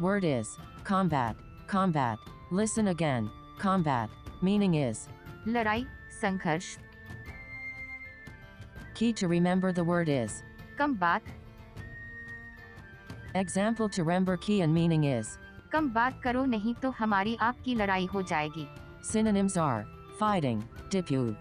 Word is combat, combat. Listen again. Combat. Meaning is लड़ाई संघर्ष key to remember the word is. combat. Example to remember key and meaning is. कम बात करो नहीं तो हमारी आपकी लड़ाई हो जाएगी Synonyms are fighting, dispute,